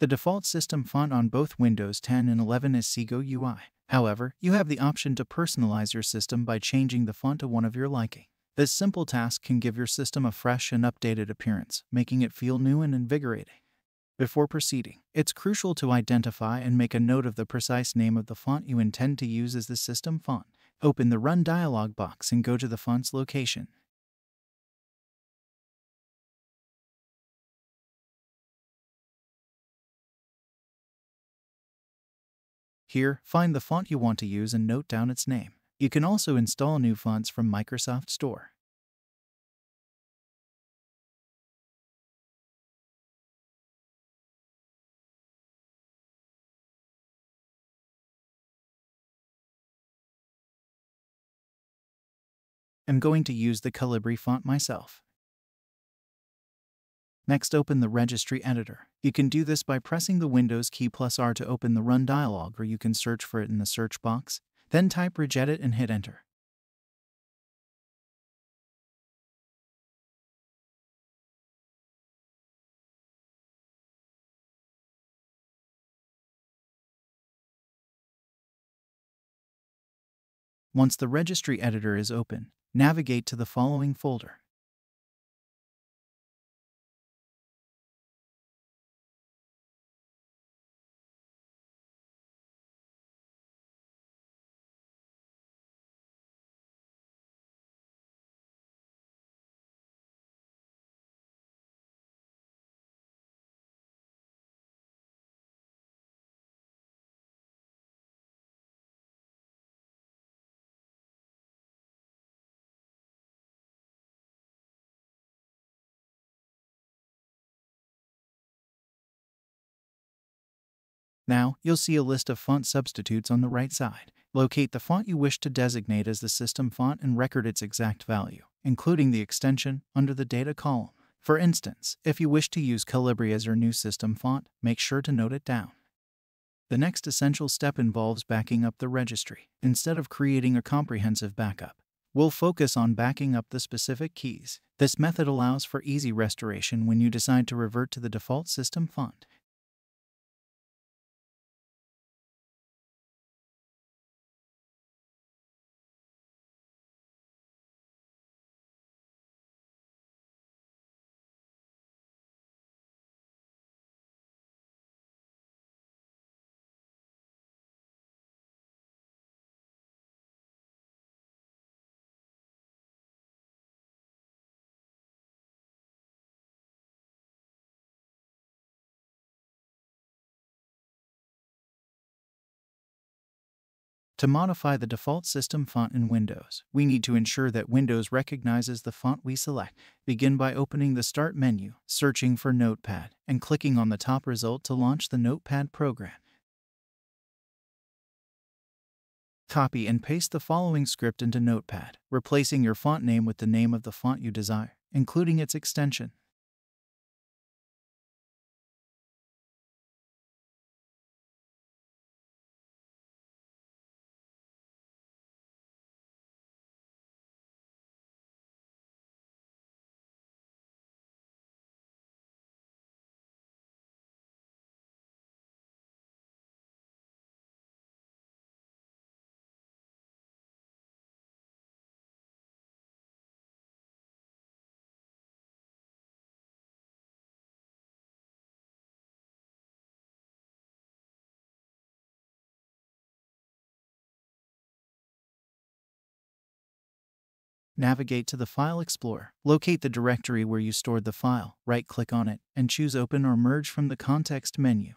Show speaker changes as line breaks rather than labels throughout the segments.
The default system font on both Windows 10 and 11 is Segoe UI. However, you have the option to personalize your system by changing the font to one of your liking. This simple task can give your system a fresh and updated appearance, making it feel new and invigorating. Before proceeding, it's crucial to identify and make a note of the precise name of the font you intend to use as the system font. Open the Run dialog box and go to the font's location. Here, find the font you want to use and note down its name. You can also install new fonts from Microsoft Store. I'm going to use the Calibri font myself. Next, open the Registry Editor. You can do this by pressing the Windows key plus R to open the Run dialog, or you can search for it in the search box. Then type Regedit and hit Enter. Once the registry editor is open, navigate to the following folder. Now, you'll see a list of font substitutes on the right side. Locate the font you wish to designate as the system font and record its exact value, including the extension, under the data column. For instance, if you wish to use Calibri as your new system font, make sure to note it down. The next essential step involves backing up the registry. Instead of creating a comprehensive backup, we'll focus on backing up the specific keys. This method allows for easy restoration when you decide to revert to the default system font. To modify the default system font in Windows, we need to ensure that Windows recognizes the font we select. Begin by opening the Start menu, searching for Notepad, and clicking on the top result to launch the Notepad program. Copy and paste the following script into Notepad, replacing your font name with the name of the font you desire, including its extension. Navigate to the File Explorer. Locate the directory where you stored the file, right click on it, and choose Open or Merge from the context menu.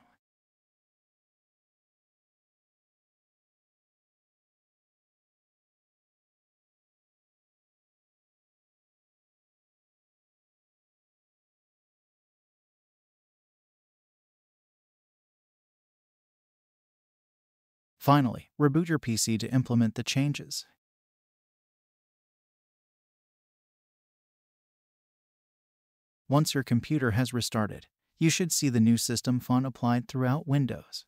Finally, reboot your PC to implement the changes. Once your computer has restarted, you should see the new system font applied throughout Windows.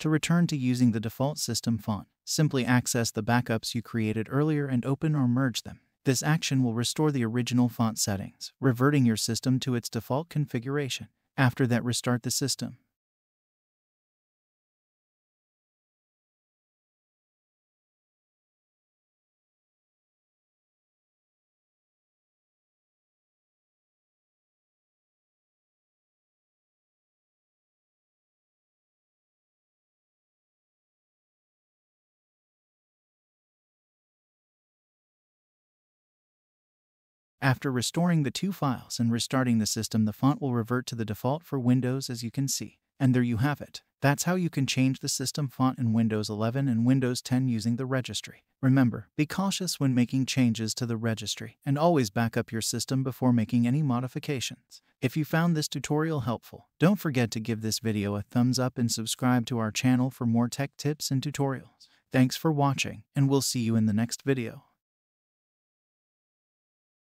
To return to using the default system font, simply access the backups you created earlier and open or merge them. This action will restore the original font settings, reverting your system to its default configuration. After that, restart the system. After restoring the two files and restarting the system, the font will revert to the default for Windows as you can see. And there you have it. That's how you can change the system font in Windows 11 and Windows 10 using the registry. Remember, be cautious when making changes to the registry and always back up your system before making any modifications. If you found this tutorial helpful, don't forget to give this video a thumbs up and subscribe to our channel for more tech tips and tutorials. Thanks for watching, and we'll see you in the next video.